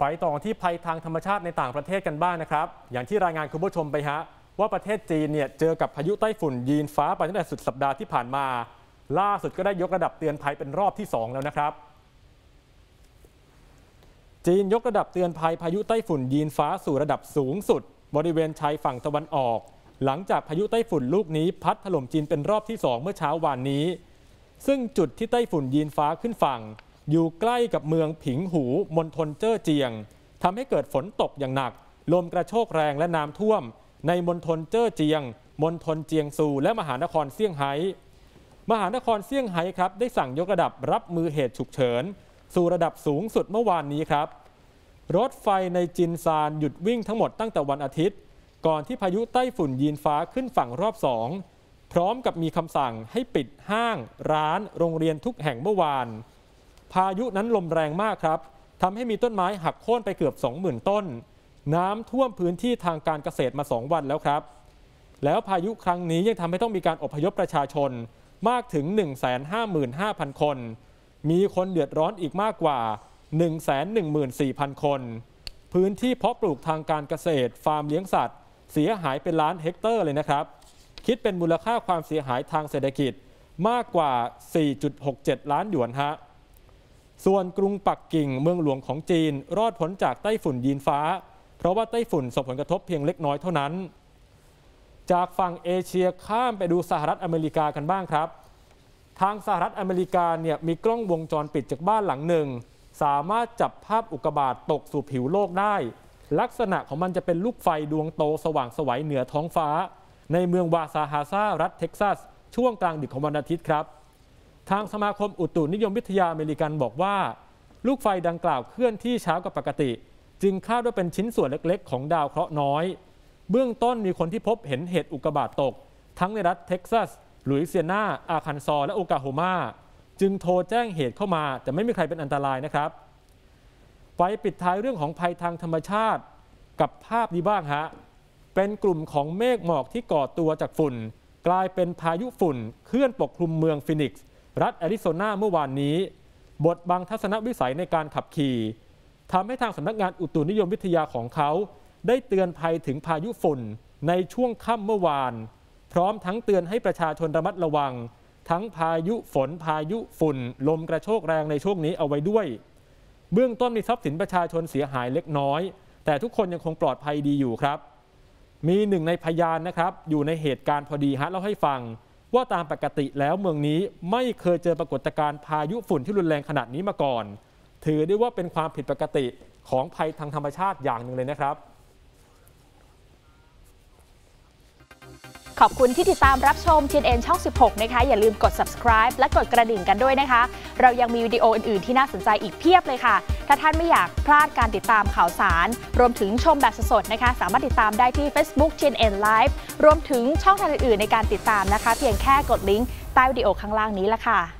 ไปต่อที่ภัยทางธรรมชาติในต่างประเทศกันบ้างนะครับ อย่างที่รายงานคุณผู้ชมไปฮะ ว่าประเทศจีนเนี่ยเจอกับพายุไต้ฝุ่นยีนฟ้าไปตั้งแต่สุดสัปดาห์ที่ผ่านมา ล่าสุดก็ได้ยกระดับเตือนภัยเป็นรอบที่ 2 แล้วนะครับ จีนยกระดับเตือนภัยพายุไต้ฝุ่นยีนฟ้าสู่ระดับสูงสุด บริเวณชายฝั่งตะวันออก หลังจากพายุไต้ฝุ่นลูกนี้พัดถล่มจีนเป็นรอบที่ 2 เมื่อเช้าวานนี้ ซึ่งจุดที่ไต้ฝุ่นยีนฟ้าขึ้นฝั่ง อยู่ใกล้กับเมืองผิงหูมณฑลเจ้อเจียงทำให้เกิดฝนตกอย่างหนัก ลมกระโชกแรงและน้ำท่วม ในมณฑลเจ้อเจียงมณฑลเจียงซูและมหานครเซี่ยงไฮ้มหานครเซี่ยงไฮ้ครับได้สั่งยกระดับรับมือเหตุฉุกเฉิน สู่ระดับสูงสุดเมื่อวานนี้ครับ รถไฟในจินซานหยุดวิ่งทั้งหมดตั้งแต่วันอาทิตย์ ก่อนที่พายุไต้ฝุ่นยีนฟ้าขึ้นฝั่งรอบสองพร้อมกับมีคำสั่งให้ปิดห้าง ร้าน โรงเรียนทุกแห่งเมื่อวาน พายุนั้นลมแรงมากครับทำให้มีต้นไม้หักโค่นไปเกือบ 20,000 ต้น น้ำท่วมพื้นที่ทางการเกษตรมา 2 วันแล้วครับ แล้วพายุครั้งนี้ยังทำให้ต้องมีการอพยพประชาชนมากถึง 155,000 คน มีคนเดือดร้อนอีกมากกว่า 114,000 คน พื้นที่เพาะปลูกทางการเกษตร ฟาร์มเลี้ยงสัตว์ เสียหายเป็นล้านเฮกเตอร์เลยนะครับ คิดเป็นมูลค่าความเสียหายทางเศรษฐกิจมากกว่า 4.67 ล้านหยวนฮะ ส่วนกรุงปักกิ่งเมืองหลวงของจีน รอดพ้นจากไต้ฝุ่นยีนฟ้า เพราะว่าไต้ฝุ่นส่งผลกระทบเพียงเล็กน้อยเท่านั้น จากฝั่งเอเชียข้ามไปดูสหรัฐอเมริกากันบ้างครับ ทางสหรัฐอเมริกาเนี่ยมีกล้องวงจรปิดจากบ้านหลังหนึ่ง สามารถจับภาพอุกกาบาตตกสู่ผิวโลกได้ ลักษณะของมันจะเป็นลูกไฟดวงโตสว่างไสวเหนือท้องฟ้า ในเมืองวาซาฮาซารัฐเท็กซัส ช่วงกลางดึกของวันอาทิตย์ครับ ทางสมาคมอุตุนิยมวิทยาอเมริกันบอกว่า ลูกไฟดังกล่าวเคลื่อนที่ช้ากว่าปกติ จึงคาดว่าเป็นชิ้นส่วนเล็กๆ ของดาวเคราะห์น้อย เบื้องต้นมีคนที่พบเห็นเหตุอุกกาบาตตก ทั้งในรัฐเท็กซัสหลุยเซียนา อาร์คันซอ และโอคลาโฮมาจึงโทรแจ้งเหตุเข้ามา แต่ไม่มีใครเป็นอันตรายนะครับ ไปปิดท้ายเรื่องของภัยทางธรรมชาติ กับภาพนี้บ้างฮะ เป็นกลุ่มของเมฆหมอกที่ก่อตัวจากฝุ่น กลายเป็นพายุฝุ่น เคลื่อนปกคลุมเมืองฟินิกซ์ รัฐแอริโซนาเมื่อวานนี้บดบังทัศนวิสัยในการขับขี่ทำให้ทางสำนักงานอุตุนิยมวิทยาของเขา ได้เตือนภัยถึงพายุฝุ่นในช่วงค่ำเมื่อวาน พร้อมทั้งเตือนให้ประชาชนระมัดระวัง ทั้งพายุฝนพายุฝุ่น ลมกระโชกแรงในช่วงนี้เอาไว้ด้วย เบื้องต้นมีทรัพย์สินประชาชนเสียหายเล็กน้อย แต่ทุกคนยังคงปลอดภัยดีอยู่ครับ มีหนึ่งในพยานนะครับ อยู่ในเหตุการณ์พอดีฮะเล่าให้ฟัง ว่าตามปกติแล้วเมืองนี้ไม่เคยเจอปรากฏการณ์พายุฝุ่นที่รุนแรงขนาดนี้มาก่อน ถือได้ว่าเป็นความผิดปกติของภัยทางธรรมชาติอย่างหนึ่งเลยนะครับ ขอบคุณที่ติดตามรับชม TNN ช่อง 16 นะคะ อย่าลืมกด subscribe และกดกระดิ่งกันด้วยนะคะ เรายังมีวิดีโออื่น ๆ ที่น่าสนใจอีกเพียบเลยค่ะ ถ้าท่านไม่อยากพลาดการติดตามข่าวสาร รวมถึงชมแบบสดๆนะคะ สามารถติดตามได้ที่ Facebook TNN Live รวมถึงช่องทางอื่นๆในการติดตามนะคะ เพียงแค่กดลิงก์ใต้วิดีโอข้างล่างนี้ละค่ะ